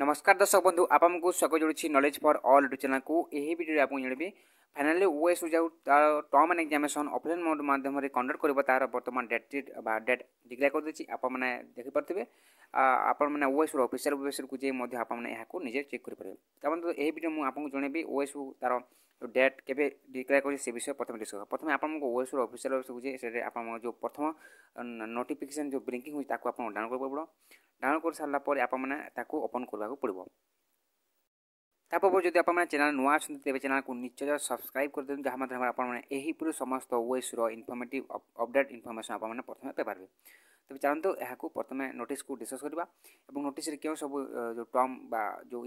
ନମସ୍କାର ଦର୍ଶକ ବନ୍ଧୁ ଆପଣଙ୍କୁ ସ୍ୱାଗତ ଜଣୁଛି ନଲେଜ୍ ଫର୍ ଅଲ୍ ୟୁଟ୍ୟୁବ୍ ଚ୍ୟାନେଲ୍କୁ ଏହି ଭିଡ଼ିଓରେ ଆପଣ ଜାଣିବେ ଫାଇନାଲି ଓଏସ୍ ଯେଉଁ ତା'ର ଟର୍ମ ଆଣ୍ଡ ଏକ୍ଜାମିନେସନ୍ ଅଫଲାଇନ୍ ମୋଡ଼ ମାଧ୍ୟମରେ କଣ୍ଡକ୍ଟ କରିବ ତା'ର ବର୍ତ୍ତମାନ ଡେଟ୍ ବା ଡେଟ୍ ଡିକ୍ଲେୟାର କରିଦେଇଛି ଆପଣମାନେ ଦେଖିପାରୁଥିବେ ଆପଣମାନେ ଓଏସ୍ର ଅଫିସିଆଲ୍ ୱେବସାଇଟ୍କୁ ଯାଇ ମଧ୍ୟ ଆପଣମାନେ ଏହାକୁ ନିଜେ ଚେକ୍ କରିପାରିବେ ତାପରେ ଏହି ଭିଡ଼ିଓ ମୁଁ ଆପଣଙ୍କୁ ଜଣେଇବି ଓଏସ୍କୁ ତା'ର ଡେଟ୍ କେବେ ଡିକ୍ଲେୟାର କରିଛି ସେ ବିଷୟରେ ପ୍ରଥମେ ଡିସ୍କସ୍ ପ୍ରଥମେ ଆପଣଙ୍କୁ ଓଏସ୍ର ଅଫିସିଆଲ୍ ୱେବସାଇଟ୍କୁ ଯାଇ ସେଠାରେ ଆପଣଙ୍କ ଯେଉଁ ପ୍ରଥମ ନୋଟିଫିକେସନ୍ ଯେଉଁ ବ୍ରିଙ୍କିଂ ହେଉଛି ତାକୁ ଆପଣଙ୍କୁ ଡାଉନଲୋଡ଼ କରିବାକୁ ପଡ଼ିବ ଡାଉନଲୋଡ଼ କରିସାରିଲା ପରେ ଆପଣମାନେ ତାକୁ ଓପନ୍ କରିବାକୁ ପଡ଼ିବ ତାପରେ ଯଦି ଆପଣମାନେ ଚ୍ୟାନେଲ୍ ନୂଆ ଅଛନ୍ତି ତେବେ ଚ୍ୟାନେଲ୍କୁ ନିଶ୍ଚୟ ସବସ୍କ୍ରାଇବ୍ କରିଦିଅନ୍ତୁ ଯାହା ମାଧ୍ୟମରେ ଆପଣମାନେ ଏହିପରି ସମସ୍ତ ୱେସ୍ର ଇନଫର୍ମେଟିଭ୍ ଅପଡ଼େଟ୍ ଇନଫର୍ମେସନ୍ ଆପଣମାନେ ପ୍ରଥମେ ପାଇପାରିବେ ତେବେ ଚାଲନ୍ତୁ ଏହାକୁ ପ୍ରଥମେ ନୋଟିସ୍କୁ ଡିସ୍କସ୍ କରିବା ଏବଂ ନୋଟିସ୍ରେ କେଉଁ ସବୁ ଯେଉଁ ଟର୍ମ ବା ଯେଉଁ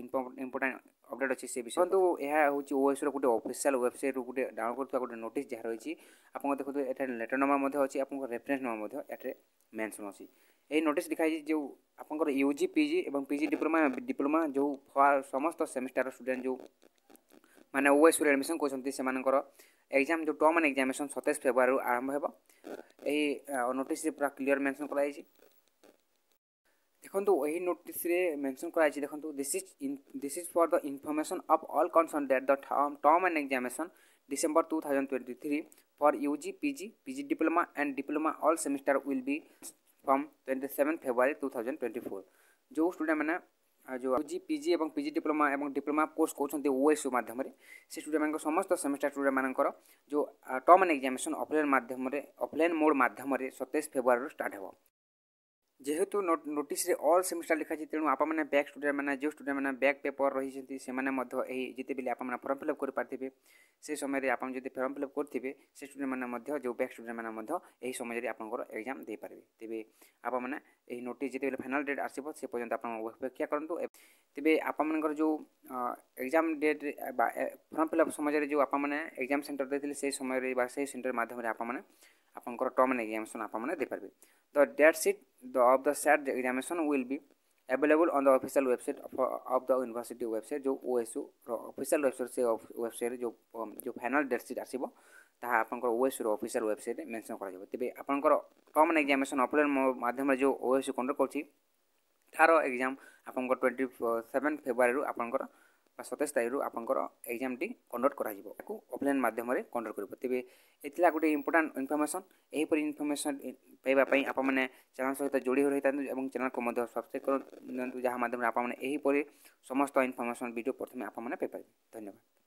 ଇମ୍ପୋର୍ଟାଣ୍ଟ ଅପଡ଼େଟ୍ ଅଛି ସେ ବିଷୟ କିନ୍ତୁ ଏହା ହେଉଛି ଓଏସ୍ର ଗୋଟେ ଅଫିସିଆଲ ୱେବସାଇଟ୍ରୁ ଗୋଟେ ଡାଉନଲୋଡ଼ କରୁଥିବା ଗୋଟେ ନୋଟିସ୍ ଯାହା ରହିଛି ଆପଣ ଦେଖନ୍ତୁ ଏଠାରେ ଲେଟର୍ ନମ୍ବର ମଧ୍ୟ ଅଛି ଆପଣଙ୍କ ରେଫରେନ୍ସ ନମ୍ବର ମଧ୍ୟ ଏଠାରେ ମେନ୍ସନ୍ ଅଛି ଏହି ନୋଟିସ୍ ଦେଖାଯାଇଛି ଯେଉଁ ଆପଣଙ୍କର ୟୁ ଜି ପି ଜି ଏବଂ ପି ଜି ଡିପ୍ଲୋମା ଡିପ୍ଲୋମା ଯେଉଁ ସମସ୍ତ ସେମିଷ୍ଟାର ଷ୍ଟୁଡେଣ୍ଟ ଯେଉଁ ମାନେ ଓଏସ୍ରେ ଆଡ଼ମିସନ୍ କରୁଛନ୍ତି ସେମାନଙ୍କର ଏକ୍ଜାମ୍ ଯେଉଁ ଟର୍ମ ଆଣ୍ଡ ଏକ୍ଜାମିନେସନ୍ ସତେଇଶ ଫେବୃଆରୀରୁ ଆରମ୍ଭ ହେବ ଏହି ନୋଟିସ୍ରେ ପୁରା କ୍ଲିଅର୍ ମେନ୍ସନ୍ କରାଯାଇଛି ଦେଖନ୍ତୁ ଏହି ନୋଟିସ୍ରେ ମେନ୍ସନ୍ କରାଯାଇଛି ଦେଖନ୍ତୁ this is this is for the information of all concern date the term and examination December 2023 for UG, PG, PG Diploma and Diploma all semester will be from 27 February 2024. जो student मैंने जो UG PG और PG diploma और diploma course करते OSU मध्यम से student मान समस्त सेमिस्टर स्टूडेंट मानकर जो टर्म एंड एक्जामेसन अफल मध्यम अफलाइन मोड मध्यम सतैश फेब्रुआर स्टार्ट हे যেহেতু নোটিসে অল সেমিস্টার লেখা আছে তেমন আপনার ব্যাক স্টুডেন্ট মানে যে স্টুডেন্ট মানে ব্যাক পেপর রয়েছেন সেমানে মধ্য এই যেতবে আপনার ফর্ম ফিল আপ করে পারিবে সেই সময় আপনার যদি ফর্ম ফিল আপ করবে সে স্টুডেন্ট মানে মধ্য যে ব্যাক স্টুডেন্ট মানে মধ্য এই সময় আপনার এক্সাম দিয়ে পারবে তেবে আপনার এই নোটিস যেতবে ফাইনাল ডেট আসব সে পর্যন্ত আপনার অপেক্ষা করতু তেবে আপনার যে এক্সাম ডেট বা ফর্ম ফিল আপ সময় যে আপনার এক্সাম সেন্টর দিয়ে সেই সময় বা সেই সেন্টর মাধ্যমে আপনার আপনার টর্ম এক্সামিনেসন আপনার দিয়ে পারবে তো date sheet the, of the SAT examination will be available on the official website of, of the university website जो OSU official website से website जो जो final date sheet आसीबो mention ଆପଣଙ୍କର ଓଏସ୍ୟୁର ଅଫିସିଆଲ ୱେବସାଇଟ୍ରେ ମେନସନ୍ common examination ଆପଣଙ୍କର common examination upload ମାଧ୍ୟମରେ ଯେଉଁ ଓଏସ୍ୟୁ କଣ୍ଡକ୍ଟ କରୁଛି ତାହାର ଏକ୍ଜାମ୍ 27 ଟ୍ୱେଣ୍ଟି ସେଭେନ୍ ଫେବୃଆରୀରୁ ଆପଣଙ୍କର ବା ସତେଇଶ ତାରିଖରୁ ଆପଣଙ୍କର ଏକ୍ଜାମ୍ଟି କଣ୍ଡକ୍ଟ କରାଯିବ ତାକୁ ଅଫଲାଇନ୍ ମାଧ୍ୟମରେ କଣ୍ଡକ୍ଟ କରିବ ତେବେ ଏ ଥିଲା ଗୋଟେ ଇମ୍ପୋର୍ଟାଣ୍ଟ ଇନଫର୍ମେସନ୍ ଏହିପରି ଇନଫର୍ମେସନ୍ ପାଇବା ପାଇଁ ଆପଣମାନେ ଚ୍ୟାନେଲ୍ ସହିତ ଯୋଡ଼ି ରହିଥାନ୍ତୁ ଏବଂ ଚ୍ୟାନେଲ୍କୁ ମଧ୍ୟ ସବସ୍କ୍ରାଇବ୍ କରନ୍ତୁ ଯାହା ମାଧ୍ୟମରେ ଆପଣମାନେ ଏହିପରି ସମସ୍ତ ଇନଫର୍ମେସନ୍ ଭିଡ଼ିଓ ପ୍ରଥମେ ଆପଣମାନେ ପାଇପାରିବେ ଧନ୍ୟବାଦ